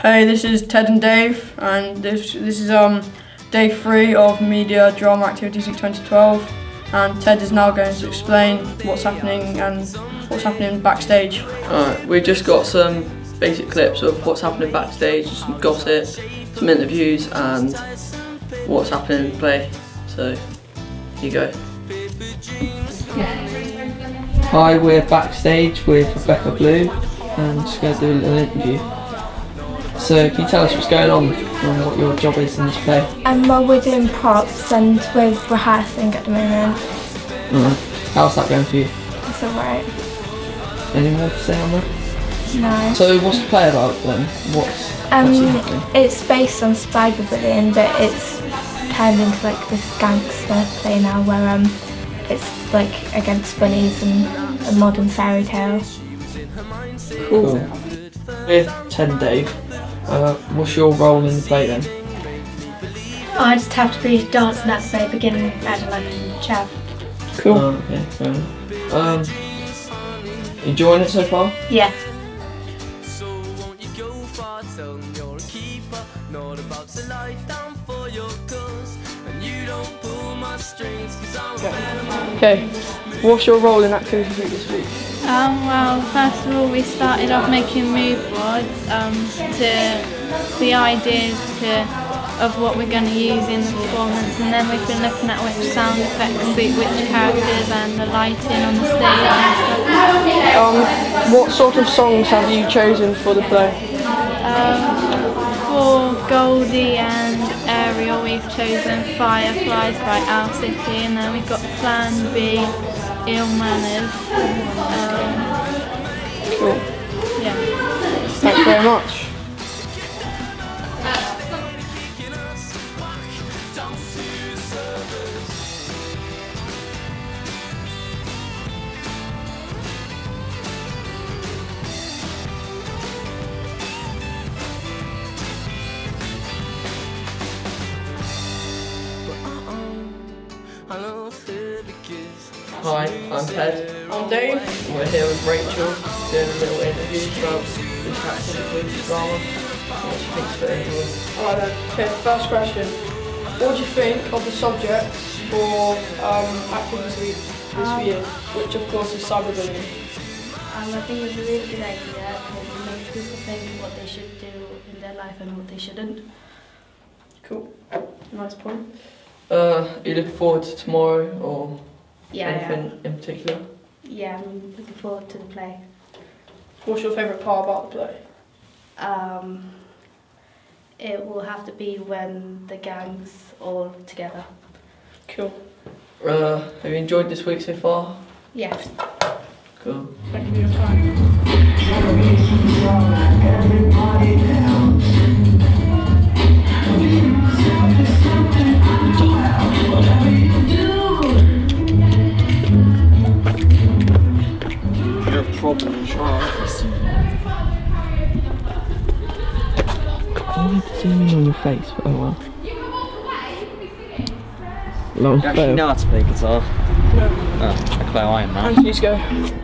Hey, this is Ted and Dave, and this this is um day three of Media Drama Activities Week 2012, and Ted is now going to explain what's happening and what's happening backstage. Alright, we've just got some basic clips of what's happening backstage, some gossip, some interviews, and what's happening in the play. So, here you go. Hi, we're backstage with Rebecca Blue, and just going to do a little interview. So, can you tell us what's going on and what your job is in this play? And while we're doing props and we're rehearsing at the moment, Alright. How's that going for you? it's alright. Any more to say on that? No. So, what's the play about then? What's, what's Um, happening? it's based on cyberbullying, but it's turned into like this gangster play now where um, it's like against bunnies and a modern fairy tale. Cool. With Ted and Dave, uh, what's your role in the play then? I just have to be dancing at the very beginning and like chav. Cool. Oh, okay, fair enough. Um, enjoying it so far? Yeah. So won't you go far? Tell them you're a keeper, not about to lie down for your cause. And you don't pull my strings, cause I'm a man of Okay, what's your role in Activities Week this week? Um, well, first of all, we started off making mood boards um, to the ideas to of what we're going to use in the performance, and then we've been looking at which sound effects suit which characters and the lighting on the stage and stuff. Um, what sort of songs have you chosen for the play? Um, for Goldie and Ariel, we've chosen Fireflies by Owl City, and then we've got Plan B, Ill Manors. Um, Cool. yeah. Thanks very much. Hi, I'm Ted. I'm Dave. We're here with Rachel doing a little interview about this activity drama. What she thinks of it enjoy. Alright then, okay, first question. What do you think of the subjects for um, Activities Week this year, which of course is cyberbullying? Um, I think it's a really good idea because it makes people think what they should do in their life and what they shouldn't. Cool. Nice point. Uh, are you looking forward to tomorrow or Yeah, anything in particular? yeah. Yeah, I'm looking forward to the play. What's your favourite part about the play? Um, it will have to be when the gang's all together. Cool. Uh, have you enjoyed this week so far? Yes. Cool. Thank you for your time. Problem, Charles. I need to zoom in on your face for a while. Oh, Long You actually know how to play guitar? No. Oh, I play Iron Man. Anthony's go.